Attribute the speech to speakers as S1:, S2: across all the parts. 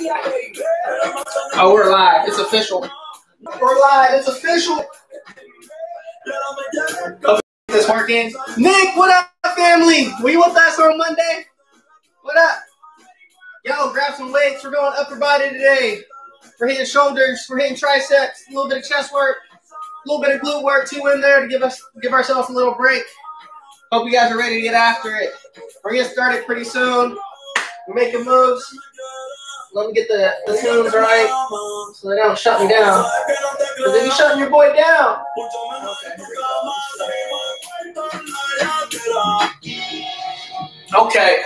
S1: Oh, we're live. It's official. We're live. It's official. Okay, this working. Nick, what up, family? Were you with us on Monday? What up? Yo, grab some weights. We're going upper body today. We're hitting shoulders. We're hitting triceps. A little bit of chest work. A little bit of glute work too in there to give us give ourselves a little break. Hope you guys are ready to get after it. We're gonna start it pretty soon. We're making moves. Let me get the, the tunes right so they don't shut me down. Because if you shutting your boy down. Okay.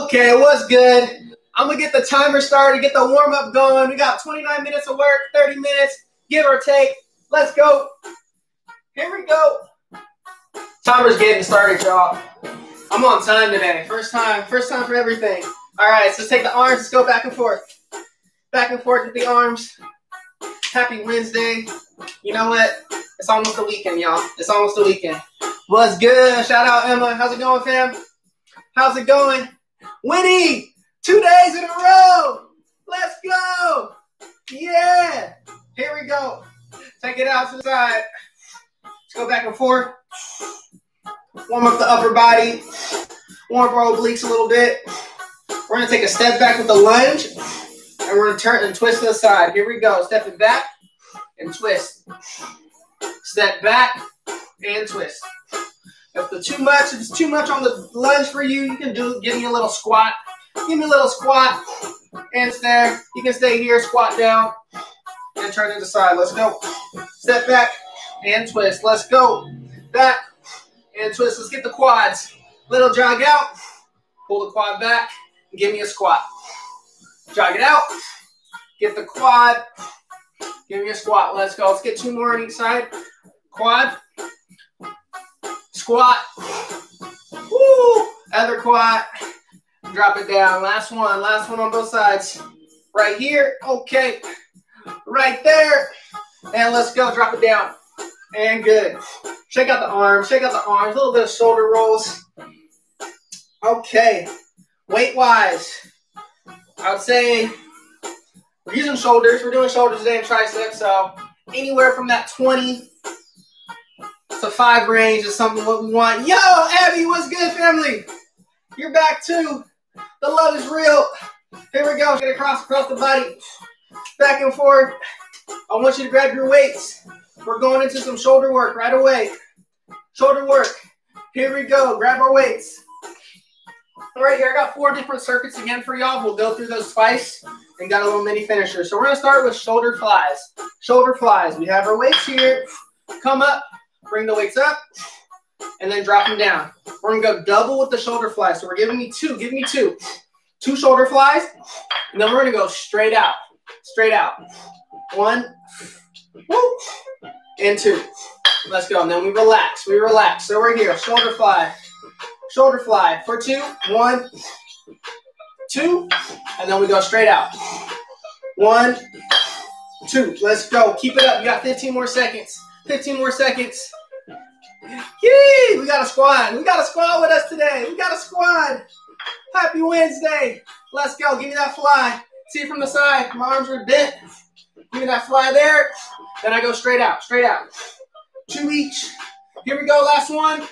S1: Okay, what's good? I'm gonna get the timer started, get the warm up going. We got 29 minutes of work, 30 minutes, give or take. Let's go. Here we go. Timer's getting started, y'all. I'm on time today. First time, first time for everything. All right, so take the arms. Let's go back and forth. Back and forth with the arms. Happy Wednesday. You know what? It's almost the weekend, y'all. It's almost the weekend. What's good? Shout out Emma. How's it going, fam? How's it going? Winnie, two days in a row. Let's go. Yeah. Here we go. Take it out to the side. Let's go back and forth. Warm up the upper body. Warm up our obliques a little bit. We're gonna take a step back with the lunge, and we're gonna turn and twist to the side. Here we go. Stepping back and twist. Step back and twist. If the too much, if it's too much on the lunge for you, you can do give me a little squat. Give me a little squat and there. You can stay here, squat down, and turn to the side. Let's go. Step back and twist. Let's go. Back and twist. Let's get the quads. Little jog out. Pull the quad back. Give me a squat. Jog it out. Get the quad. Give me a squat. Let's go. Let's get two more on each side. Quad. Squat. Woo. Other quad. Drop it down. Last one. Last one on both sides. Right here. Okay. Right there. And let's go. Drop it down. And good. Shake out the arms. Shake out the arms. A little bit of shoulder rolls. Okay. Weight wise, I would say we're using shoulders. We're doing shoulders today and triceps. So anywhere from that 20 to 5 range is something what we want. Yo, Abby, what's good, family? You're back too. The love is real. Here we go. Get across across the body. Back and forth. I want you to grab your weights. We're going into some shoulder work right away. Shoulder work. Here we go. Grab our weights. All right, here I got four different circuits again for y'all. We'll go through those twice and got a little mini finisher. So we're gonna start with shoulder flies. Shoulder flies. We have our weights here. Come up, bring the weights up, and then drop them down. We're gonna go double with the shoulder flies. So we're giving me two. Give me two. Two shoulder flies, and then we're gonna go straight out. Straight out. One, and two. Let's go. And then we relax. We relax. So we're here. Shoulder fly shoulder fly for two, one, two, and then we go straight out. One, two. Let's go. Keep it up. You got 15 more seconds. 15 more seconds. Yay! We got a squad. We got a squad with us today. We got a squad. Happy Wednesday. Let's go. Give me that fly. See from the side. My arms are bent. Give me that fly there. Then I go straight out. Straight out. Two each. Here we go. Last one.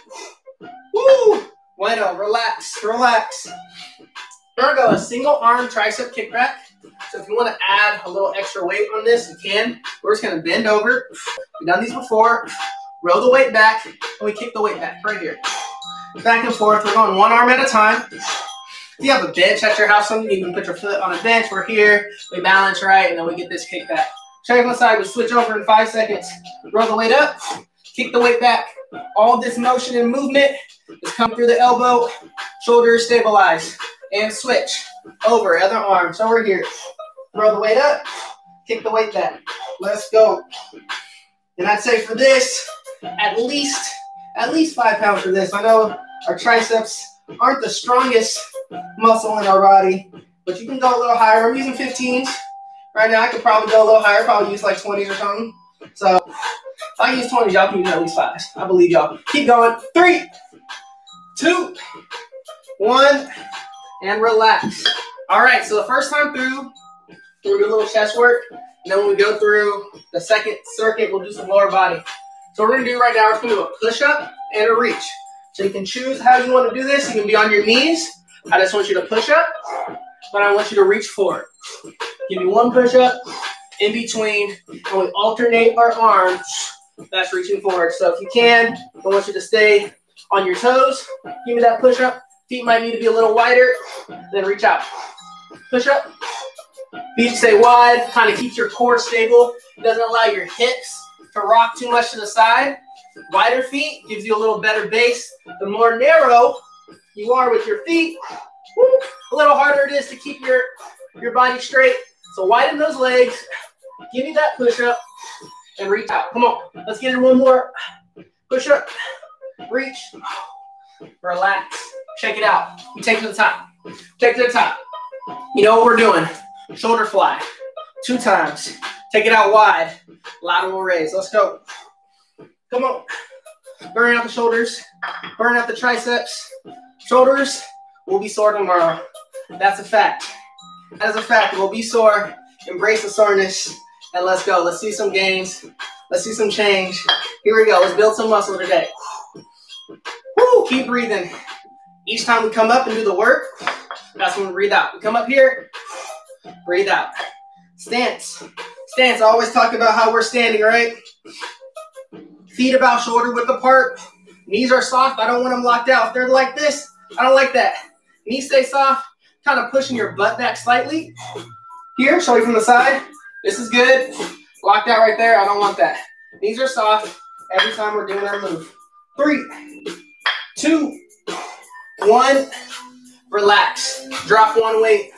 S1: Woo! Bueno, relax, relax. We're gonna go a single arm tricep kickback. So if you want to add a little extra weight on this, you can. We're just gonna bend over. We've done these before. Roll the weight back, and we kick the weight back right here. Back and forth. We're going one arm at a time. If you have a bench at your house, something you can put your foot on a bench. We're here. We balance right, and then we get this kick back. Check on the side. We switch over in five seconds. Roll the weight up. Kick the weight back. All this motion and movement come through the elbow, shoulders stabilize, and switch over, other arm. So we're here. Throw the weight up, kick the weight back. Let's go. And I'd say for this, at least, at least five pounds for this. I know our triceps aren't the strongest muscle in our body, but you can go a little higher. I'm using 15s. Right now, I could probably go a little higher, probably use like 20s or something. So if I use 20s, y'all can use at least five. I believe y'all. Keep going. Three, two, one, and relax. All right, so the first time through, we'll do a little chest work. And then when we go through the second circuit, we'll do some lower body. So we're gonna do right now, we're gonna do a push up and a reach. So you can choose how you want to do this. You can be on your knees. I just want you to push up, but I want you to reach forward. Give me one push up in between, and we alternate our arms. That's reaching forward. So if you can, I want you to stay on your toes. Give me that push up. Feet might need to be a little wider. Then reach out. Push up. Feet stay wide. Kind of keeps your core stable. It Doesn't allow your hips to rock too much to the side. Wider feet gives you a little better base. The more narrow you are with your feet, a little harder it is to keep your, your body straight. So widen those legs. Give me that push up and reach out. Come on. Let's get in one more. Push up. Reach. Relax. Check it out. We take to the top. Take to the top. You know what we're doing. Shoulder fly. Two times. Take it out wide. Lateral raise. Let's go. Come on. Burn out the shoulders. Burn out the triceps. Shoulders will be sore tomorrow. That's a fact. That is a fact. We'll be sore. Embrace the soreness. And let's go. Let's see some gains. Let's see some change. Here we go. Let's build some muscle today. Woo, keep breathing. Each time we come up and do the work, that's when we breathe out. We come up here, breathe out. Stance. Stance. I always talk about how we're standing, right? Feet about shoulder width apart. Knees are soft. I don't want them locked out. If they're like this, I don't like that. Knees stay soft. Kind of pushing your butt back slightly. Here, show you from the side. This is good. Locked out right there. I don't want that. Knees are soft every time we're doing our move. Three, two, one. Relax. Drop one weight.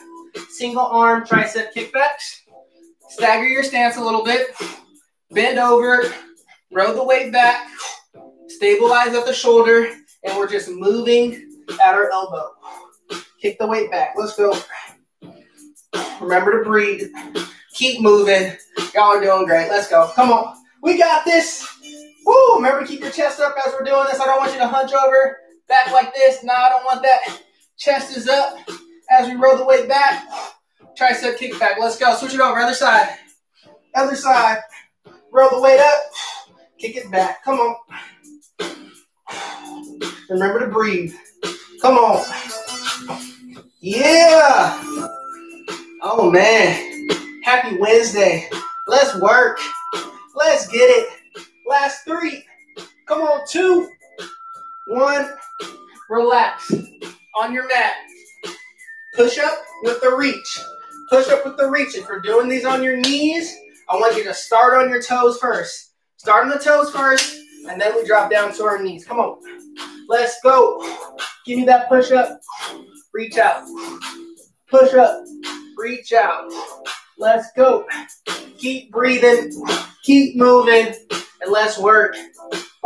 S1: Single arm tricep kickbacks. Stagger your stance a little bit. Bend over. Row the weight back. Stabilize at the shoulder. And we're just moving at our elbow. Kick the weight back. Let's go. Remember to breathe. Keep moving. Y'all are doing great. Let's go. Come on. We got this. Woo! Remember keep your chest up as we're doing this. I don't want you to hunch over back like this. No, I don't want that. Chest is up as we roll the weight back. Tricep kick back. Let's go. Switch it over. Other side. Other side. Roll the weight up. Kick it back. Come on. Remember to breathe. Come on. Yeah. Oh man. Happy Wednesday. Let's work. Let's get it. Last three. Come on, two. One. Relax. On your mat. Push up with the reach. Push up with the reach. If you're doing these on your knees, I want you to start on your toes first. Start on the toes first, and then we drop down to our knees. Come on. Let's go. Give me that push up. Reach out. Push up. Reach out. Let's go. Keep breathing. Keep moving. And let's work.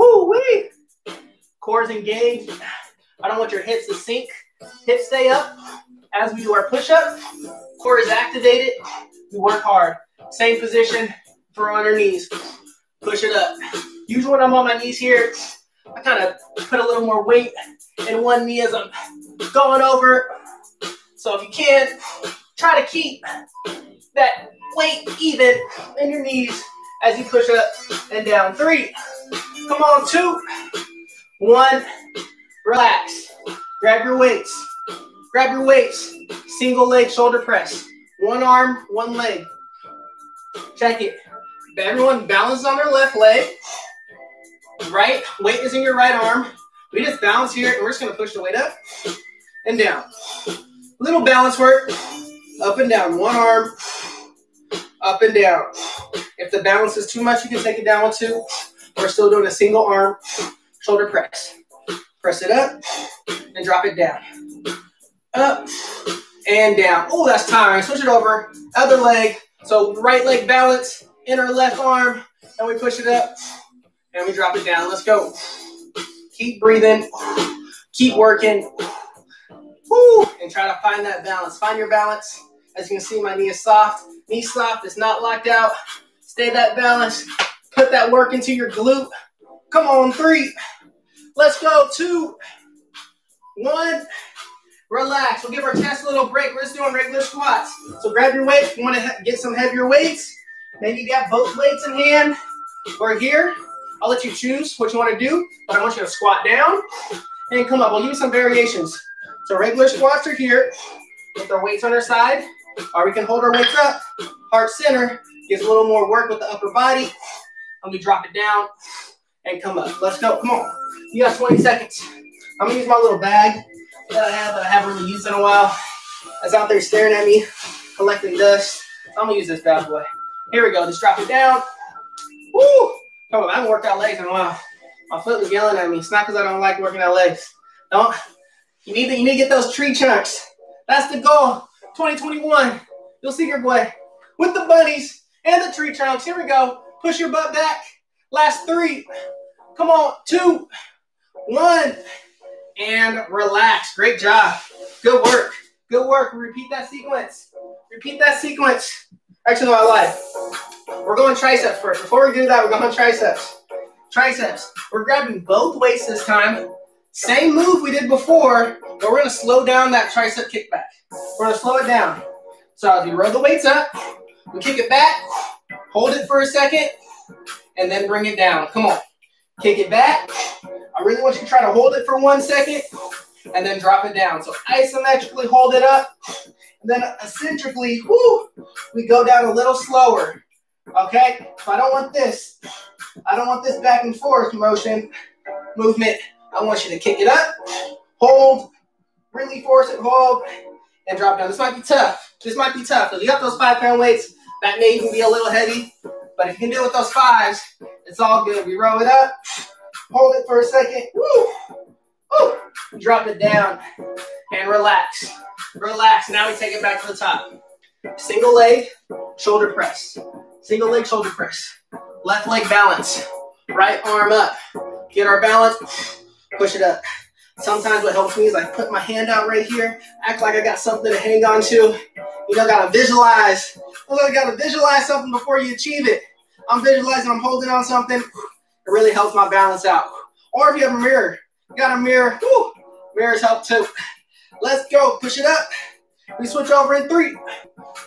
S1: Ooh, wee. Core's engaged. I don't want your hips to sink. Hips stay up as we do our push up. Core is activated. We work hard. Same position for on our knees. Push it up. Usually when I'm on my knees here, I kind of put a little more weight in one knee as I'm going over. So if you can, try to keep that weight even in your knees as you push up and down. Three. Come on, two. One. Relax. Grab your weights. Grab your weights. Single leg shoulder press. One arm, one leg. Check it. Everyone balance on their left leg. Right weight is in your right arm. We just balance here, and we're just gonna push the weight up and down. Little balance work. Up and down. One arm. Up and down. If the balance is too much, you can take it down with two. We're still doing a single arm shoulder press. Press it up and drop it down. Up and down. Oh, that's tiring. Switch it over. Other leg. So right leg balance, inner left arm, and we push it up and we drop it down. Let's go. Keep breathing. Keep working. Woo! And try to find that balance. Find your balance. As you can see, my knee is soft. Knee soft. It's not locked out. Stay that balance. Put that work into your glute. Come on, three. Let's go. Two. One. relax. We'll give our chest a little break. We're just doing regular squats. So grab your weights. If you want to get some heavier weights, maybe you got both weights in hand or here. I'll let you choose what you want to do, but I want you to squat down and come up. We'll use some variations. So regular squats are here with our weights on our side, or we can hold our weights up, heart center, gives a little more work with the upper body. And we drop it down and come up. Let's go. Come on. You got 20 seconds. I'm gonna use my little bag that I have that I haven't really used in a while. That's out there staring at me, collecting dust. I'm gonna use this bad boy. Here we go. Just drop it down. Woo! Come on, I haven't worked out legs in a while. My foot was yelling at me. It's not because I don't like working out legs. Don't. You need to, you need to get those tree chunks. That's the goal. 2021. You'll see your boy with the bunnies and the tree trunks. Here we go. Push your butt back. Last three. Come on. Two. One. And relax. Great job. Good work. Good work. Repeat that sequence. Repeat that sequence. Actually, no, I lied. We're going triceps first. Before we do that, we're going triceps. Triceps. We're grabbing both weights this time. Same move we did before, but we're to slow down that tricep kickback. We're to slow it down. So as we roll the weights up, we kick it back, hold it for a second, and then bring it down. Come on. Kick it back. I really want you to try to hold it for one second, and then drop it down. So isometrically hold it up, and then eccentrically, whoo, we go down a little slower. Okay? So I don't want this. I don't want this back and forth motion, movement. I want you to kick it up, hold, really force it, hold, and drop down. This might be tough. This might be tough. If you got those five pound weights, that may even be a little heavy. But if you can do it with those fives, it's all good. We roll it up, hold it for a second, woo, woo, drop it down, and relax. Relax. Now we take it back to the top. Single leg, shoulder press. Single leg, shoulder press. Left leg balance. Right arm up. Get our balance. Push it up. Sometimes what helps me is I put my hand out right here, act like I got something to hang on to. You know, gotta visualize. Oh, you gotta visualize something before you achieve it. I'm visualizing I'm holding on something. It really helps my balance out. Or if you have a mirror, you got a mirror. Mirrors help too. Let's go. Push it up. We switch over in three,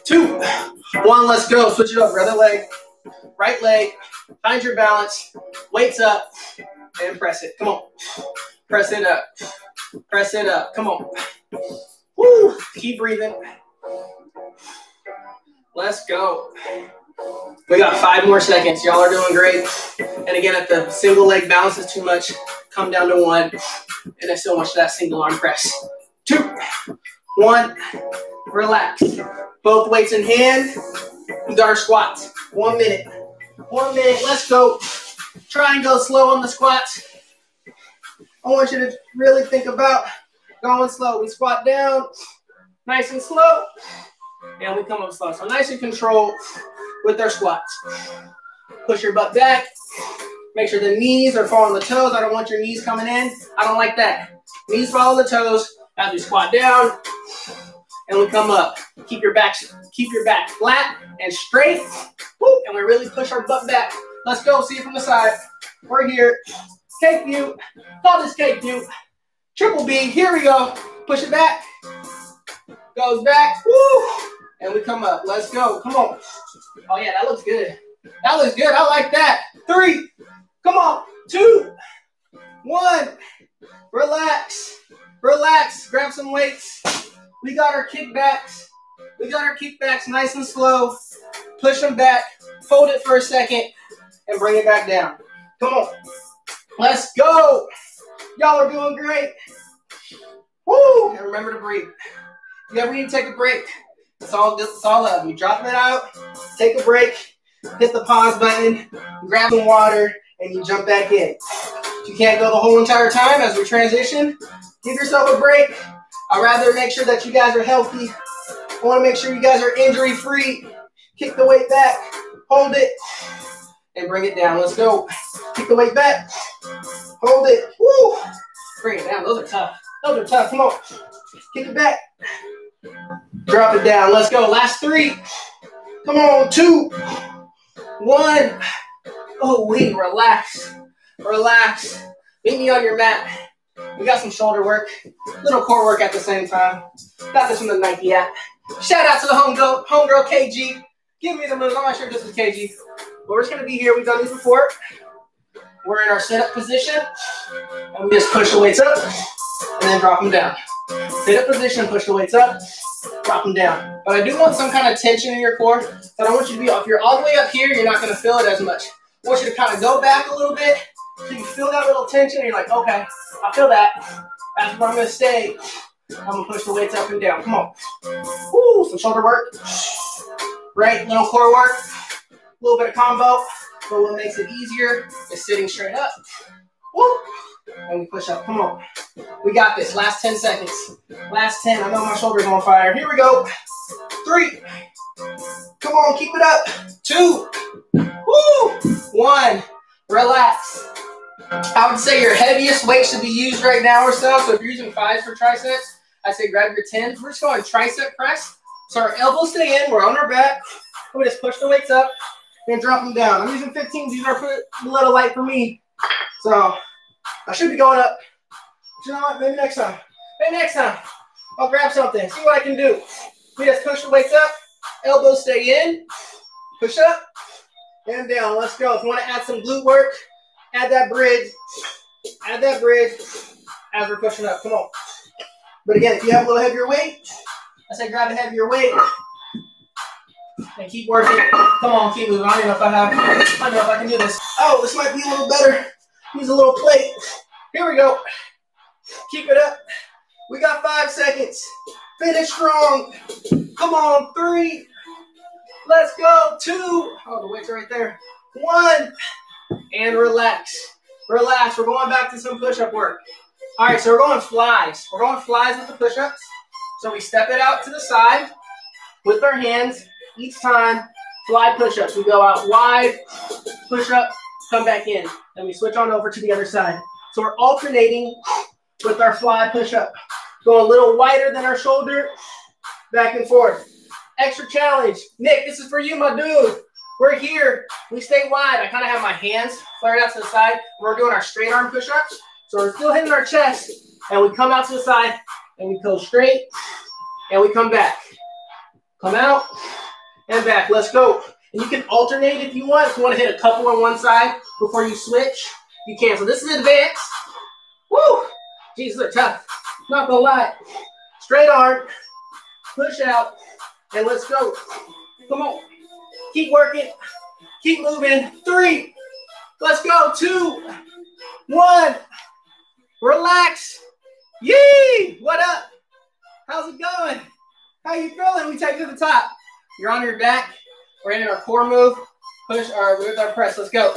S1: two, one. Let's go. Switch it up. Other leg, right leg. Find your balance. Weights up and press it. Come on. Press it up. Press it up. Come on. Woo. Keep breathing. Let's go. We got five more seconds. Y'all are doing great. And again, if the single leg balance is too much, come down to one. And I still want that single arm press. Two, one, relax. Both weights in hand. Got squats. One minute. One minute. Let's go. Try and go slow on the squats. I want you to really think about going slow. We squat down, nice and slow, and we come up slow. So nice and controlled with our squats. Push your butt back. Make sure the knees are following the toes. I don't want your knees coming in. I don't like that. Knees follow the toes as we squat down and we come up. Keep your back, keep your back flat and straight. And we really push our butt back. Let's go. See it from the side. We're here. Cake view. Call this cake view. Triple B. Here we go. Push it back. Goes back. Woo. And we come up. Let's go. Come on. Oh, yeah, that looks good. That looks good. I like that. Three. Come on. Two. One. Relax. Relax. Grab some weights. We got our kickbacks. We got our kickbacks nice and slow. Push them back. Fold it for a second and bring it back down. Come on. Let's go. Y'all are doing great. Woo! And remember to breathe. Yeah, we need to take a break. It's all it's all up. You drop it out, take a break, hit the pause button, grab some water, and you jump back in. If you can't go the whole entire time as we transition, give yourself a break. I'd rather make sure that you guys are healthy. I want to make sure you guys are injury free. Kick the weight back, hold it, and bring it down. Let's go. Kick the weight back. Hold it. Woo. Bring it down. Those are tough. Those are tough. Come on. Kick it back. Drop it down. Let's go. Last three. Come on. Two. One. Oh, wait. Relax. Relax. Meet me on your mat. We got some shoulder work, little core work at the same time. Got this from the Nike app. Shout out to the homegirl, homegirl KG. Give me the moves. I'm not sure this is KG. But we're just gonna be here. We've done these before. We're in our setup position. And we just push the weights up and then drop them down. Sit up position, push the weights up, drop them down. But I do want some kind of tension in your core. But I want you to be, off. if you're all the way up here, you're not gonna feel it as much. I want you to kind of go back a little bit so you feel that little tension. And you're like, okay, I feel that. That's where I'm gonna stay. I'm gonna push the weights up and down. Come on. Woo, some shoulder work. Right, little core work. A little bit of combo. But what makes it easier is sitting straight up. Woo. And we push up. Come on. We got this. Last 10 seconds. Last 10. I know my shoulder's on fire. Here we go. Three. Come on, keep it up. Two. Woo. One. Relax. I would say your heaviest weight should be used right now or so. So if you're using fives for triceps, I say grab your tens. We're just going tricep press. So our elbows stay in. We're on our back. We just push the weights up and drop them down. I'm using 15s. These are a little light for me. So I should be going up. But you know what? Maybe next time. Maybe next time. I'll grab something. See what I can do. We just push the weights up. Elbows stay in. Push up and down. Let's go. If you want to add some glute work, add that bridge. Add that bridge as we're pushing up. Come on. But again, if you have a little heavier weight, I say grab a heavier weight and keep working. Come on, keep moving. I don't know if I have. I don't know if I can do this. Oh, this might be a little better. Use a little plate. Here we go. Keep it up. We got five seconds. Finish strong. Come on, three. Let's go. Two. Oh, the weight's right there. One. And relax. Relax. We're going back to some push-up work. All right, so we're going flies. We're going flies with the push-ups. So we step it out to the side with our hands each time. Fly push-ups. We go out wide, push-up, come back in. And we switch on over to the other side. So we're alternating with our fly push-up. Go a little wider than our shoulder, back and forth. Extra challenge. Nick, this is for you, my dude. We're here. We stay wide. I kind of have my hands flared out to the side. We're doing our straight arm push-ups. So we're still hitting our chest, and we come out to the side, and we go straight, and we come back. Come out, and back. Let's go. And you can alternate if you want. If you want to hit a couple on one side before you switch, you can. So this is advanced. Woo! Jesus, they're tough. Not gonna lie. Straight arm, push out, and let's go. Come on. Keep working. Keep moving. Three. Let's go. Two. One. Relax. Yee! What up? How's it going? How you feeling? We take it to the top. You're on your back. We're in our core move. Push our with our press. Let's go.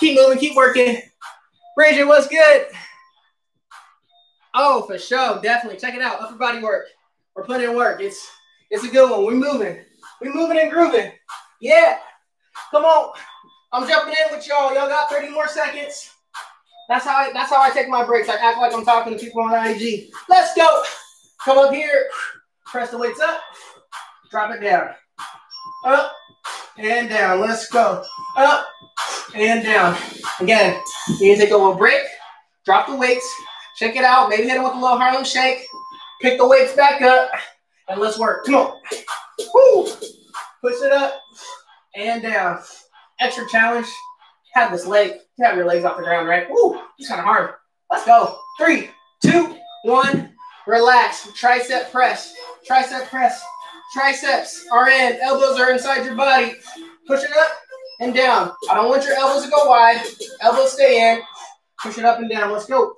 S1: Keep moving. Keep working. Bridget, what's good? Oh, for sure. Definitely. Check it out. Upper body work. We're putting in work. It's it's a good one. We're moving. We're moving and grooving. Yeah. Come on. I'm jumping in with y'all. Y'all got 30 more seconds. That's how I that's how I take my breaks. I act like I'm talking to people on IG. Let's go. Come up here. Press the weights up. Drop it down. Up and down. Let's go. Up and down. Again, you need to take a little break. Drop the weights. Check it out. Maybe hit it with a little Harlem shake. Pick the weights back up. And let's work. Come on. Woo. Push it up and down. Extra challenge. Have this leg. Have your legs off the ground, right? Woo. It's kind of hard. Let's go. Three, two, one. Relax. Tricep press. Tricep press. Triceps are in. Elbows are inside your body. Push it up and down. I don't want your elbows to go wide. Elbows stay in. Push it up and down. Let's go.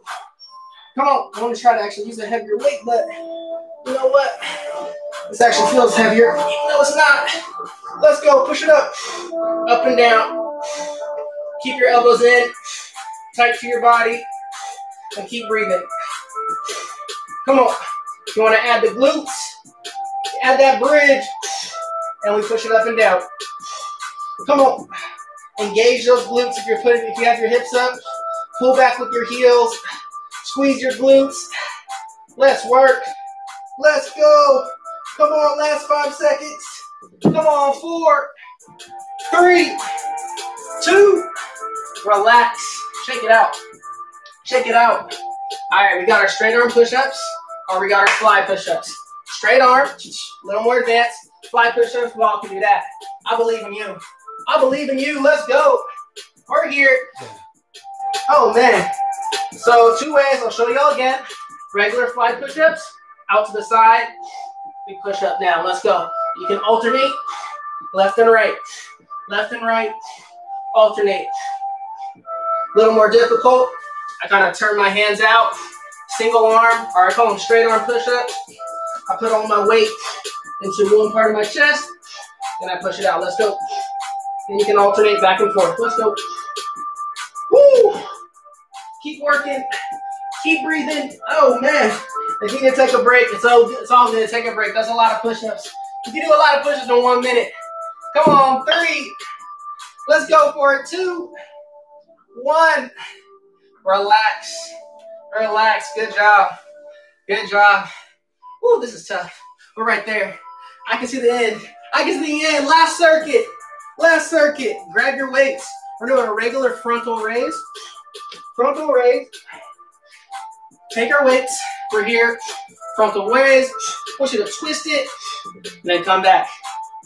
S1: Come on. I want to try to actually use a heavier weight, but you know what? This actually feels heavier. No, it's not. Let's go. Push it up. Up and down. Keep your elbows in. Tight to your body. And keep breathing. Come on. You want to add the glutes. Add that bridge. And we push it up and down. Come on. Engage those glutes if you're putting if you have your hips up. Pull back with your heels. Squeeze your glutes. Let's work. Let's go. Come on, last five seconds. Come on, four, three, two, relax. Shake it out. Shake it out. All right, we got our straight arm push-ups, or we got our fly push-ups. Straight arm, a little more advanced. Fly push-ups, we all can do that. I believe in you. I believe in you. Let's go. We're here. Oh man. So two ways. I'll show y'all again. Regular fly push-ups, out to the side. We push up down. Let's go. You can alternate left and right, left and right, alternate. A little more difficult. I kind of turn my hands out, single arm, or I call them straight arm push-ups. I put all my weight into one part of my chest, then I push it out. Let's go. And you can alternate back and forth. Let's go. Woo! Keep working. Keep breathing. Oh man. If you need to take a break, it's all it's all good. Take a break. That's a lot of push-ups. You can do a lot of push-ups in one minute. Come on, three. Let's go for it. Two. One. Relax. Relax. Good job. Good job. Ooh, this is tough. We're right there. I can see the end. I can see the end. Last circuit. Last circuit. Grab your weights. We're doing a regular frontal raise. Frontal raise. Take our weights. We're here. Frontal raise. Push you to twist it. And then come back.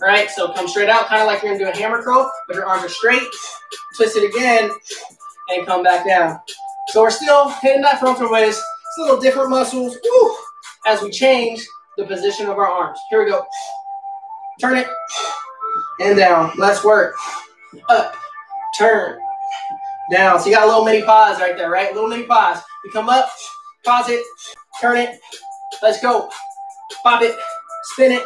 S1: All right, so come straight out, kind of like you're gonna do a hammer curl, but your arms are straight. Twist it again, and come back down. So we're still hitting that frontal raise. It's a little different muscles. Woo, as we change the position of our arms. Here we go. Turn it and down. Let's work. Up, turn, down. So you got a little mini pause right there, right? Little mini pause. We come up, pause it, turn it. Let's go. Pop it, spin it.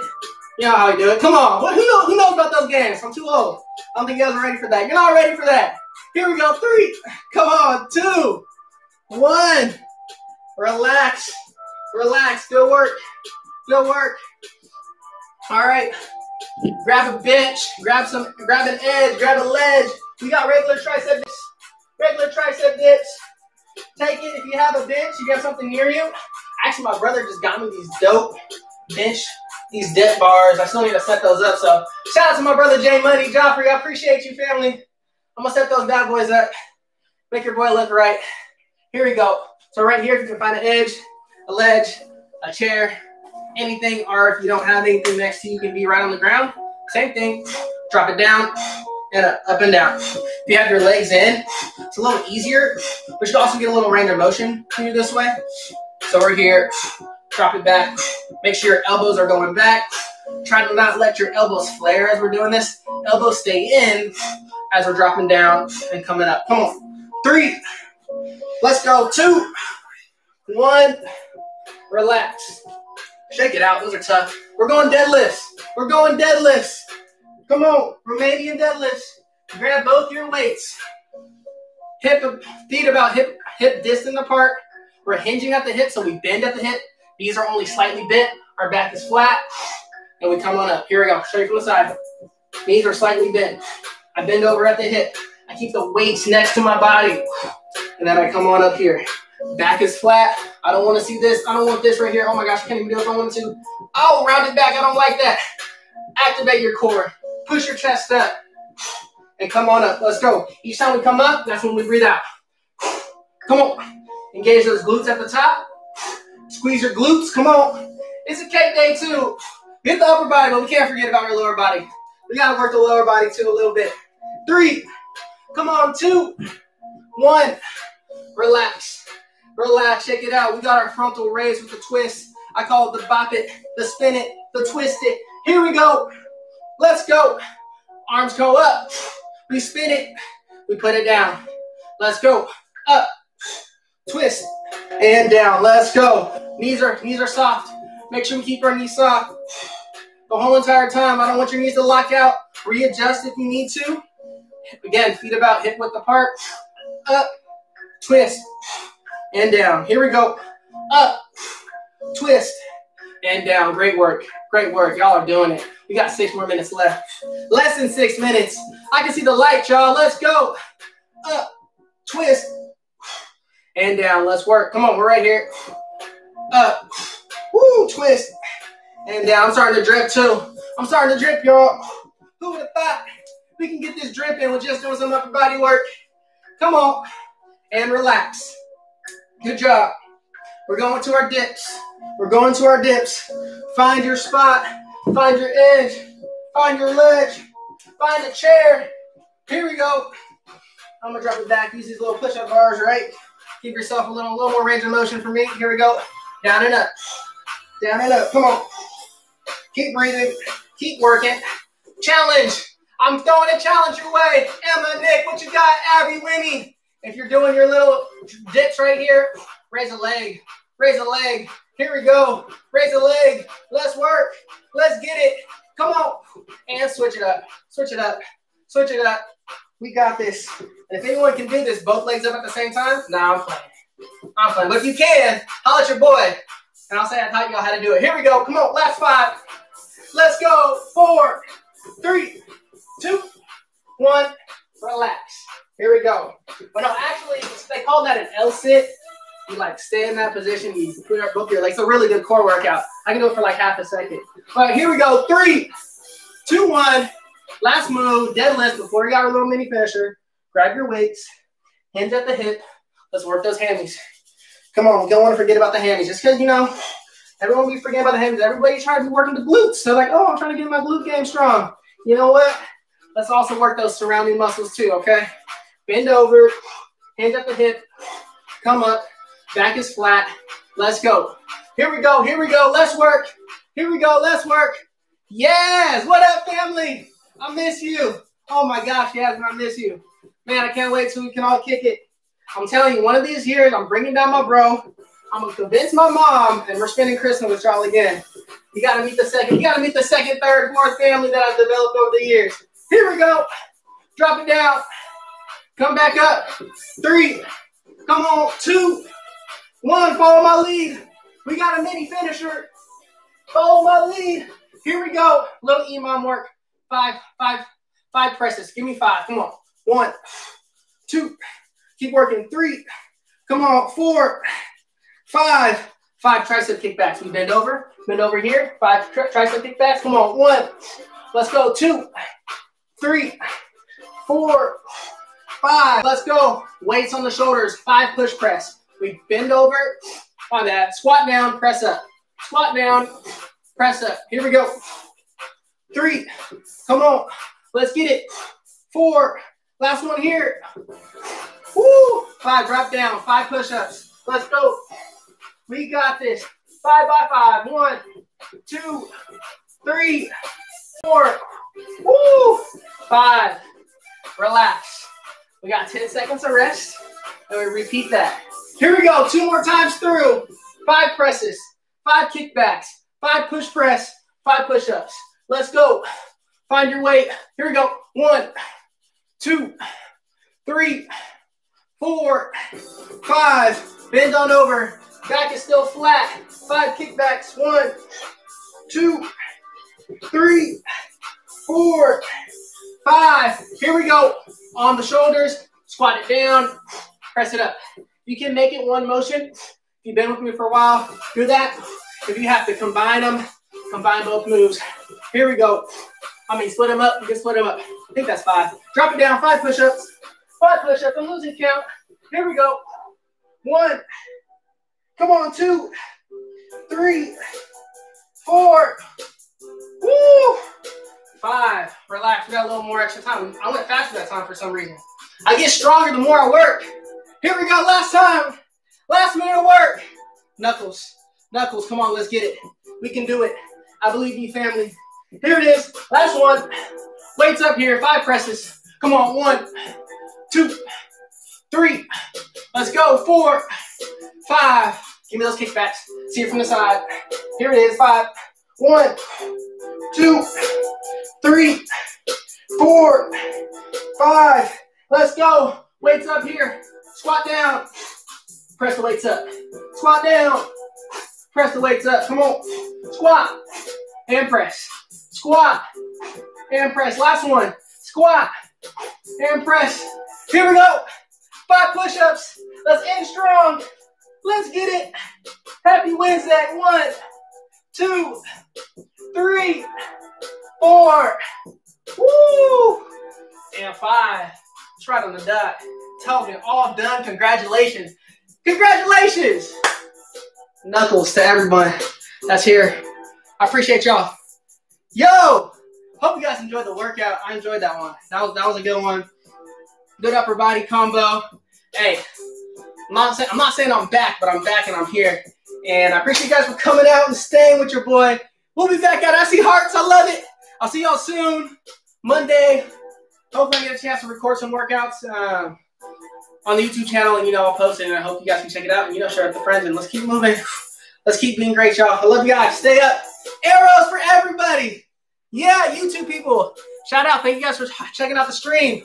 S1: You know how we do it. Come on. Who knows, who knows about those games? I'm too old. I don't think you guys are ready for that. You're not ready for that. Here we go. Three. Come on. Two. One. Relax. Relax. Good work. Good work. All right. Grab a bench. Grab some. Grab an edge. Grab a ledge. We got regular tricep dips. Regular tricep dips. Take it if you have a bench. You got something near you. Actually, my brother just got me these dope bench these dip bars. I still need to set those up. So shout out to my brother Jay Money, Joffrey. I appreciate you, family. I'm gonna set those bad boys up. Make your boy look right. Here we go. So right here, if you can find an edge, a ledge, a chair, anything, or if you don't have anything next to you, you can be right on the ground. Same thing. Drop it down and up and down. If you have your legs in, it's a little easier, but you also get a little range of motion when you this way. So we're here. Drop it back. Make sure your elbows are going back. Try to not let your elbows flare as we're doing this. Elbows stay in as we're dropping down and coming up. Come on. Three. Let's go. Two. One. Relax. Shake it out. Those are tough. We're going deadlifts. We're going deadlifts. Come on. Romanian deadlifts. Grab both your weights. Hip feet about hip hip distance apart. We're hinging at the hip, so we bend at the hip. These are only slightly bent. Our back is flat. And we come on up. Here we go. Straight from the side. Knees are slightly bent. I bend over at the hip. I keep the weights next to my body. And then I come on up here. Back is flat. I don't want to see this. I don't want this right here. Oh my gosh, I can't even do it if I wanted to. Oh, round it back. I don't like that. Activate your core. Push your chest up. And come on up. Let's go. Each time we come up, that's when we breathe out. Come on. Engage those glutes at the top. Squeeze your glutes. Come on. It's a cake day too. Get the upper body, but we can't forget about our lower body. We gotta work the lower body too a little bit. Three. Come on. Two. One. Relax. Relax. Check it out. We got our frontal raise with the twist. I call it the bop it, the spin it, the twist it. Here we go. Let's go. Arms go up. We spin it. We put it down. Let's go. Up. Twist and down. Let's go. Knees are knees are soft. Make sure we keep our knees soft. The whole entire time. I don't want your knees to lock out. Readjust if you need to. Again, feet about hip width apart. Up, twist, and down. Here we go. Up, twist, and down. Great work. Great work. Y'all are doing it. We got six more minutes left. Less than six minutes. I can see the light, y'all. Let's go. Up, twist, and down. Let's work. Come on, we're right here. Up. Woo, twist. And down. I'm starting to drip too. I'm starting to drip, y'all. We can get this drip in with just doing some upper body work? Come on. And relax. Good job. We're going to our dips. We're going to our dips. Find your spot. Find your edge. Find your ledge. Find a chair. Here we go. I'm gonna drop it back. Use these little push-up bars, right? Give yourself a little, a little more range of motion for me. Here we go. Down and up. Down and up. Come on. Keep breathing. Keep working. Challenge. I'm throwing a challenge your way. Emma, Nick, what you got? Abby, Winnie. If you're doing your little dips right here, raise a leg. Raise a leg. Here we go. Raise a leg. Let's work. Let's get it. Come on. And switch it up. Switch it up. Switch it up. We got this. And if anyone can do this, both legs up at the same time, nah, I'm playing. I'm playing. But if you can, holler at your boy. And I'll say I taught y'all how to do it. Here we go. Come on. Last five. Let's go. Four, three, two, one. Relax. Here we go. But no, actually, they call that an L sit. You like stay in that position. You put up both your legs. It's a really good core workout. I can do it for like half a second. But here we go. Three, two, one. Last move, deadlift before you got a little mini finisher. Grab your weights, hands at the hip. Let's work those hammies. Come on, don't want to forget about the hammies. Just because, you know, everyone be forgetting about the hammies. Everybody's trying to be working the glutes. They're like, oh, I'm trying to get my glute game strong. You know what? Let's also work those surrounding muscles too, okay? Bend over, hands up the hip, come up, back is flat. Let's go. Here we go, here we go, let's work. Here we go, let's work. Yes, what up, family? I miss you. Oh my gosh, Yasmin, I miss you. Man, I can't wait till we can all kick it. I'm telling you, one of these years, I'm bringing down my bro. I'm gonna convince my mom, and we're spending Christmas with Charlie again. You gotta meet the second, you gotta meet the second, third, fourth family that I've developed over the years. Here we go. Drop it down. Come back up. Three. Come on. Two. One. Follow my lead. We got a mini finisher. Follow my lead. Here we go. Little EMOM work. Five, five, five presses. Give me five. Come on. One, two. Keep working. Three. Come on. Four, five, five tricep kickbacks. We bend over. Bend over here. Five tri tricep kickbacks. Come on. One. Let's go. Two, three, four, five. Let's go. Weights on the shoulders. Five push press. We bend over on that. Squat down. Press up. Squat down. Press up. Here we go. Three. Come on. Let's get it. Four. Last one here. Woo. Five. Drop down. Five push-ups. Let's go. We got this. Five by five. One, two, three, four. Woo. Five. Relax. We got 10 seconds of rest. And we repeat that. Here we go. Two more times through. Five presses. Five kickbacks. Five push press. Five push-ups. Let's go. Find your weight. Here we go. One, two, three, four, five. Bend on over. Back is still flat. Five kickbacks. One, two, three, four, five. Here we go. On the shoulders. Squat it down. Press it up. You can make it one motion. If you've been with me for a while, do that. If you have to combine them, combine both moves. Here we go. I mean, split them up. You can split them up. I think that's five. Drop it down. Five push-ups. Five push-ups. I'm losing count. Here we go. One. Come on. Two. Three. Four. Woo. Five. Relax. We got a little more extra time. I went faster that time for some reason. I get stronger the more I work. Here we go. Last time. Last minute of work. Knuckles. Knuckles. Come on. Let's get it. We can do it. I believe you, family. Here it is. Last one. Weights up here. Five presses. Come on. One, two, three. Let's go. Four, five. Give me those kickbacks. See it from the side. Here it is. Five. One, two, three, four, five. Let's go. Weights up here. Squat down. Press the weights up. Squat down. Press the weights up. Come on. Squat. And press. Squat. And press. Last one. Squat. And press. Here we go. Five push-ups. Let's end strong. Let's get it. Happy Wednesday. One, two, three, four. Woo! And five. It's right on the dot. Token all done. Congratulations. Congratulations. Knuckles to everyone that's here. I appreciate y'all. Yo! Hope you guys enjoyed the workout. I enjoyed that one. That was that was a good one. Good upper body combo. Hey, I'm not I'm not saying I'm back, but I'm back and I'm here. And I appreciate you guys for coming out and staying with your boy. We'll be back out. I see hearts. I love it. I'll see y'all soon. Monday. Hopefully I get a chance to record some workouts um, on the YouTube channel and you know I'll post it and I hope you guys can check it out and you know share it with friends and let's keep moving. Let's keep being great, y'all. I love you guys. Stay up. Arrows for everybody. Yeah, YouTube people. Shout out. Thank you guys for checking out the stream.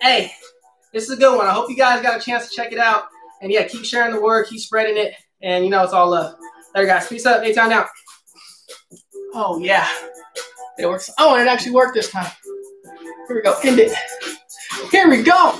S1: Hey, this is a good one. I hope you guys got a chance to check it out. And yeah, keep sharing the word, keep spreading it. And you know, it's all love. There, guys. Peace up. A time out. Oh, yeah. It works. Oh, and it actually worked this time. Here we go. End it. Here we go.